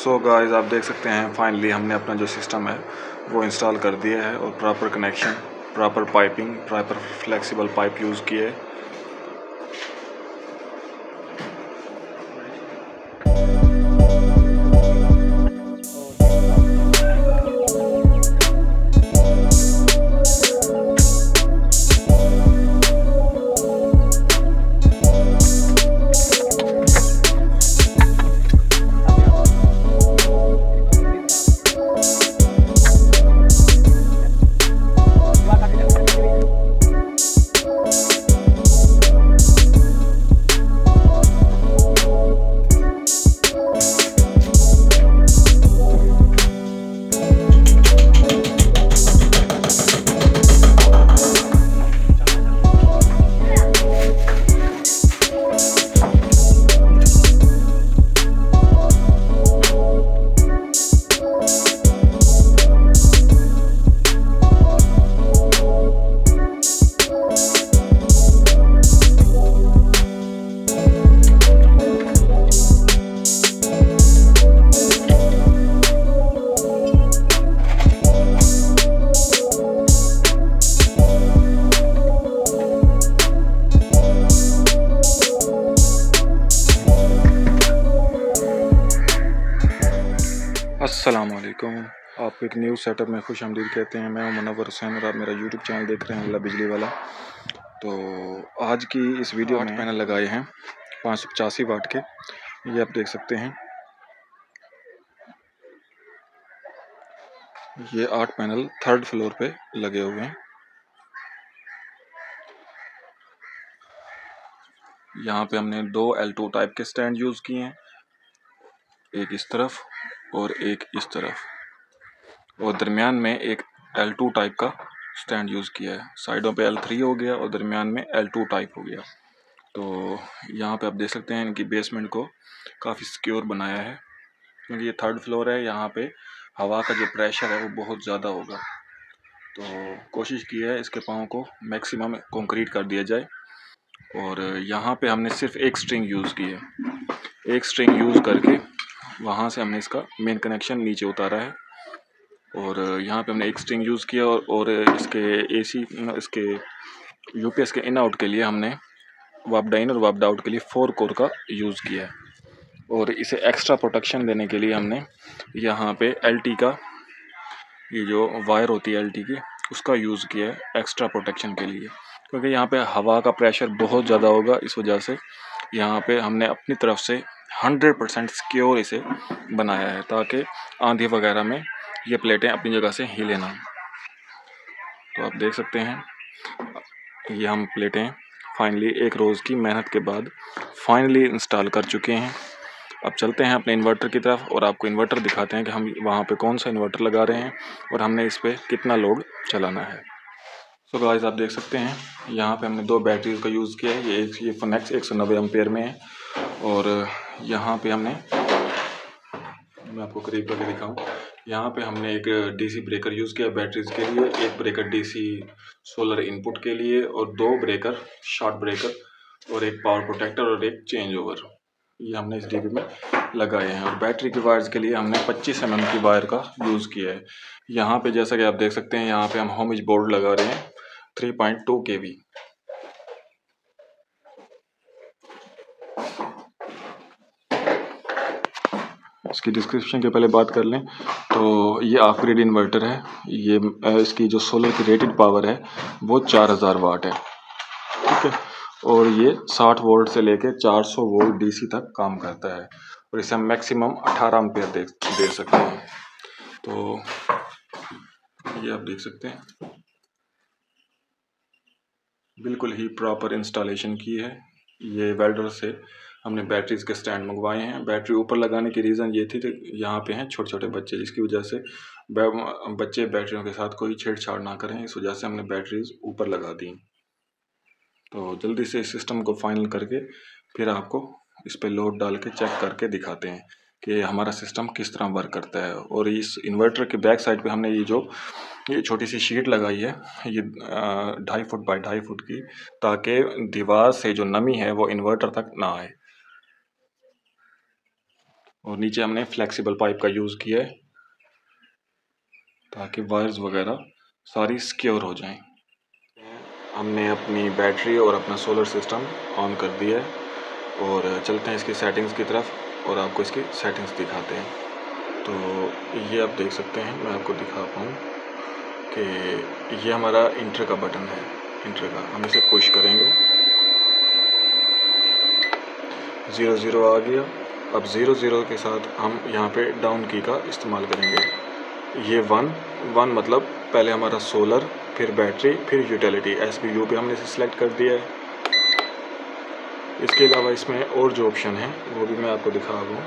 सो so guys आप देख सकते हैं फाइनली हमने अपना जो सिस्टम है, वो इंस्टॉल कर दिया है और proper connection proper piping proper flexible pipe use किए एक न्यू सेटअप में खुश आमदीद कहते हैं। मैं मुनवर हुसैन और आप मेरा यूट्यूब चैनल देख रहे हैं अल्लाह बिजली वाला। तो आज की इस वीडियो में पैनल लगाए हैं। पाँच सौ पचासी वाट के। ये आप देख सकते हैं। ये आठ पैनल थर्ड फ्लोर पे लगे हुए हैं। यहाँ पे हमने दो एल टू टाइप के स्टैंड यूज़ किए हैं। एक इस तरफ़ और एक इस तरफ़। और दरमियान में एक L2 टाइप का स्टैंड यूज़ किया है। साइडों पे L3 हो गया और दरमियान में L2 टाइप हो गया। तो यहाँ पे आप देख सकते हैं इनकी बेसमेंट को काफ़ी सिक्योर बनाया है। क्योंकि ये थर्ड फ्लोर है, यहाँ पे हवा का जो प्रेशर है, वो बहुत ज़्यादा होगा। तो कोशिश की है इसके पाँव को मैक्सिमम कंक्रीट कर दिया जाए। और यहाँ पे हमने सिर्फ़ एक स्ट्रिंग यूज़ की है। एक स्ट्रिंग यूज़ करके वहाँ से हमने इसका मेन कनेक्शन नीचे उतारा है। और यहाँ पे हमने एक स्ट्रिंग यूज़ किया और, और इसके एसी इसके यूपीएस के इन आउट के लिए हमने वाप डाइन और वाप आउट के लिए फोर कोर का यूज़ किया है। और इसे एक्स्ट्रा प्रोटेक्शन देने के लिए हमने यहाँ पे एलटी का ये जो वायर होती है एलटी की उसका यूज़ किया है एक्स्ट्रा प्रोटेक्शन के लिए। क्योंकि यहाँ पे हवा का प्रेशर बहुत ज़्यादा होगा इस वजह से यहाँ पे हमने अपनी तरफ़ से हंड्रेड परसेंट सिक्योर इसे बनाया है ताकि आंधी वगैरह में ये प्लेटें अपनी जगह से हिले ना तो आप देख सकते हैं, ये हम प्लेटें फाइनली एक रोज़ की मेहनत के बाद फाइनली इंस्टॉल कर चुके हैं। अब चलते हैं अपने इन्वर्टर की तरफ़ और आपको इन्वर्टर दिखाते हैं कि हम वहाँ पे कौन सा इन्वर्टर लगा रहे हैं और हमने इस पर कितना लोड चलाना है। सो so गाइस आप देख सकते हैं, यहाँ पे हमने दो बैटरीज का यूज़ किया है। ये एक, ये फनेक्स एक सौ नब्बे एम्पेयर में है और यहाँ पे हमने, मैं आपको करीब करके दिखाऊँ यहाँ पे हमने एक डीसी ब्रेकर यूज़ किया बैटरीज के लिए, एक ब्रेकर डीसी सोलर इनपुट के लिए और दो ब्रेकर शॉर्ट ब्रेकर और एक पावर प्रोटेक्टर और एक चेंज ओवर ये हमने इस डीबी में लगाए हैं और बैटरी के वायर्स के लिए हमने 25 एम की वायर का यूज़ किया है। यहाँ पे जैसा कि आप देख सकते हैं, यहाँ पे हम होमिज बोर्ड लगा रहे हैं 3.2 पॉइंट इसकी डिस्क्रिप्शन के पहले बात कर लें तो ये ऑफ़ ग्रिड इन्वर्टर है। ये इसकी जो सोलर की रेटेड पावर है, वो 4000 वाट है। ठीक है? और ये 60 वोल्ट से लेके 400 वोल्ट डीसी तक काम करता है। और इसे हम मैक्सिमम 18 एम्पेयर दे दे सकते हैं। तो ये आप देख सकते हैं। बिल्कुल ही प्रॉपर इंस्टॉलेशन की है। ये वेल्डर से हमने बैटरीज के स्टैंड मंगवाए हैं। बैटरी ऊपर लगाने की रीज़न ये थी कि यहाँ पे हैं छोटे छोटे बच्चे, जिसकी वजह से बच्चे बैटरियों के साथ कोई छेड़छाड़ ना करें। इस वजह से हमने बैटरीज ऊपर लगा दी। तो जल्दी से इस सिस्टम को फाइनल करके फिर आपको इस पर लोड डाल के चेक करके दिखाते हैं कि हमारा सिस्टम किस तरह वर्क करता है। और इस इन्वर्टर के बैक साइड पे हमने ये जो, ये छोटी सी शीट लगाई है, ये ढाई फुट बाई ढाई फुट की, ताकि दीवार से जो नमी है वो इन्वर्टर तक ना आए। और नीचे हमने फ्लेक्सिबल पाइप का यूज़ किया है, ताकि वायर्स वगैरह सारी सिक्योर हो जाएँ। हमने अपनी बैटरी और अपना सोलर सिस्टम ऑन कर दिया है, और चलते हैं इसकी सेटिंग्स की तरफ़, और आपको इसकी सेटिंग्स दिखाते हैं। तो ये आप देख सकते हैं, मैं आपको दिखा पाऊँ कि ये हमारा इंटर का बटन है। इंटर का, हम इसे पुश करेंगे। ज़ीरो ज़ीरो आ गया। अब ज़ीरो ज़ीरो के साथ हम यहाँ पे डाउन की का इस्तेमाल करेंगे। ये वन वन मतलब पहले हमारा सोलर फिर बैटरी फिर यूटिलिटी एस बी यू पे हमने इसे सिलेक्ट कर दिया है। इसके अलावा इसमें और जो ऑप्शन है, वो भी मैं आपको दिखा दूँ।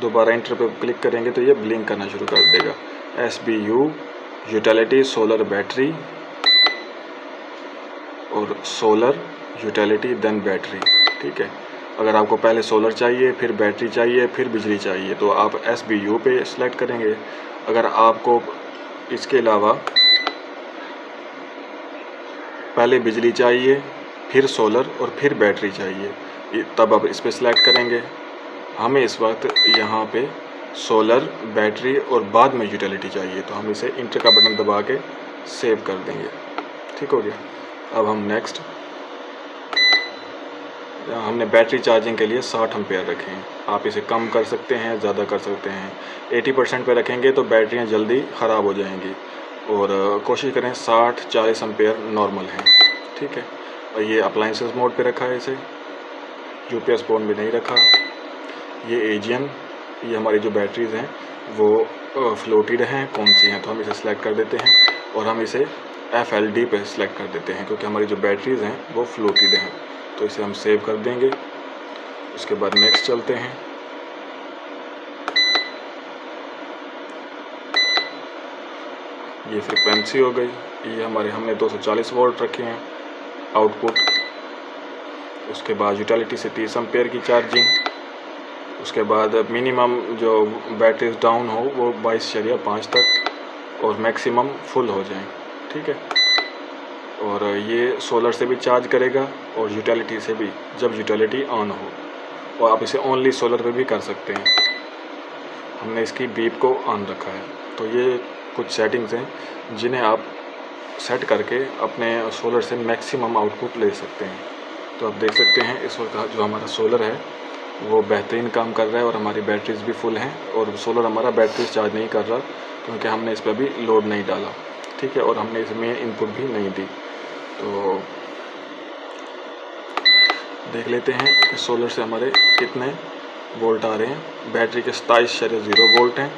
दोबारा इंटर पर क्लिक करेंगे तो ये ब्लिंक करना शुरू कर देगा। S B U utility solar battery और सोलर यूटिलिटी देन बैटरी ठीक है? अगर आपको पहले सोलर चाहिए, फिर बैटरी चाहिए, फिर बिजली चाहिए तो आप एस बी यू पे सिलेक्ट करेंगे। अगर आपको इसके अलावा पहले बिजली चाहिए, फिर सोलर और फिर बैटरी चाहिए तब आप इस पर सिलेक्ट करेंगे। हमें इस वक्त यहाँ पे सोलर बैटरी और बाद में यूटिलिटी चाहिए तो हम इसे इंटर का बटन दबा के सेव कर देंगे। ठीक हो गया? अब हम नेक्स्ट हमने बैटरी चार्जिंग के लिए 60 एम्पेयर रखे हैं। आप इसे कम कर सकते हैं, ज़्यादा कर सकते हैं। 80 परसेंट पर रखेंगे तो बैटरियाँ जल्दी ख़राब हो जाएँगी। और कोशिश करें 60 40 एम्पेयर नॉर्मल हैं। ठीक है? और ये अप्लाइंसेस मोड पे रखा है इसे। यू पी एस में नहीं रखा। ये एजियन ये हमारी जो बैटरीज़ हैं, वो फ्लोटिड हैं। कौन सी हैं? तो हम इसे सेलेक्ट कर देते हैं। और हम इसे एफ़ एल डी पर सिलेक्ट कर देते हैं, क्योंकि हमारी जो बैटरीज़ हैं, वो फ्लोटेड हैं। तो इसे हम सेव कर देंगे। उसके बाद नेक्स्ट चलते हैं। ये फ्रिक्वेंसी हो गई। ये हमारे, हमने 240 वोल्ट रखे हैं आउटपुट उसके बाद यूटिलिटी से तीस एम्पेयर की चार्जिंग उसके बाद मिनिमम जो बैटरी डाउन हो, वो बाईस शरिया पाँच तक और मैक्सिमम फुल हो जाए। ठीक है। और ये सोलर से भी चार्ज करेगा और यूटिलिटी से भी, जब यूटिलिटी ऑन हो। और आप इसे ओनली सोलर पे भी कर सकते हैं। हमने इसकी बीप को ऑन रखा है। तो ये कुछ सेटिंग्स हैं, जिन्हें आप सेट करके अपने सोलर से मैक्सिमम आउटपुट ले सकते हैं। तो आप देख सकते हैं, इस वक्त जो हमारा सोलर है, वो बेहतरीन काम कर रहा है और हमारी बैटरीज भी फुल हैं। और सोलर हमारा बैटरी चार्ज नहीं कर रहा, क्योंकि हमने इस पर भी लोड नहीं डाला। ठीक है, और हमने इसमें इनपुट भी नहीं दी। तो देख लेते हैं कि सोलर से हमारे कितने वोल्ट आ रहे हैं। बैटरी के सताईस शरीर ज़ीरो वोल्ट हैं।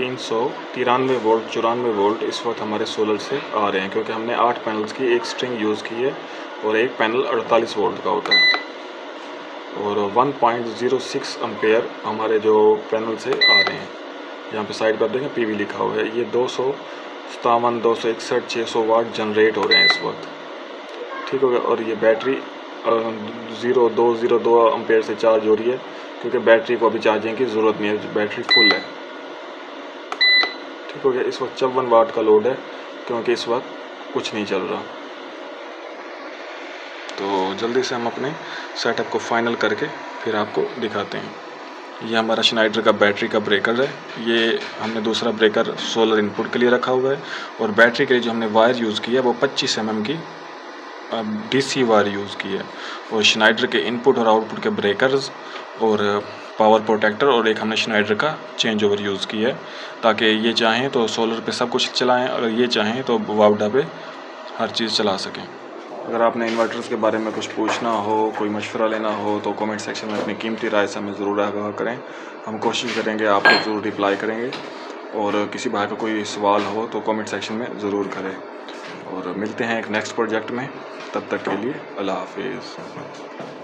तीन सौ तिरानवे वोल्ट, चौरानवे वोल्ट इस वक्त हमारे सोलर से आ रहे हैं, क्योंकि हमने आठ पैनल्स की एक स्ट्रिंग यूज़ की है और एक पैनल अड़तालीस वोल्ट का होता है। और 1.06 एम्पेयर हमारे जो पैनल से आ रहे हैं। यहाँ पे साइड पर देखें, पीवी लिखा हुआ है। ये दो सौ सतावन दो सौ इकसठ छः सौ वाट जनरेट हो रहे हैं इस वक्त। ठीक हो गया। और ये बैटरी ज़ीरो, दो ज़ीरो, दो एम्पेयर से चार्ज हो रही है, क्योंकि बैटरी को अभी चार्जिंग की ज़रूरत नहीं है, बैटरी फुल है। ठीक हो गया। इस वक्त चौवन वाट का लोड है, क्योंकि इस वक्त कुछ नहीं चल रहा। तो जल्दी से हम अपने सेटअप को फाइनल करके फिर आपको दिखाते हैं। ये हमारा शनाइडर का बैटरी का ब्रेकर है। ये हमने दूसरा ब्रेकर सोलर इनपुट के लिए रखा हुआ है। और बैटरी के लिए जो हमने वायर यूज़ की है, वो 25 एम की डीसी वायर यूज़ की है। और शनाइडर के इनपुट और आउटपुट के ब्रेकर्स और पावर प्रोटेक्टर और एक हमने शनाइडर का चेंज ओवर यूज़ किया है। ताकि ये चाहें तो सोलर पे सब कुछ चलाएँ अगर ये चाहें तो वावडा पे हर चीज़ चला सकें। अगर आपने इन्वर्टर्स के बारे में कुछ पूछना हो, कोई मशवरा लेना हो तो कमेंट सेक्शन में अपनी कीमती राय से हमें ज़रूर आगाह करें। हम कोशिश करेंगे आपको ज़रूर रिप्लाई करेंगे। और किसी भाई का कोई सवाल हो तो कमेंट सेक्शन में ज़रूर करें। और मिलते हैं एक नेक्स्ट प्रोजेक्ट में। तब तक के लिए अल्लाह हाफिज़।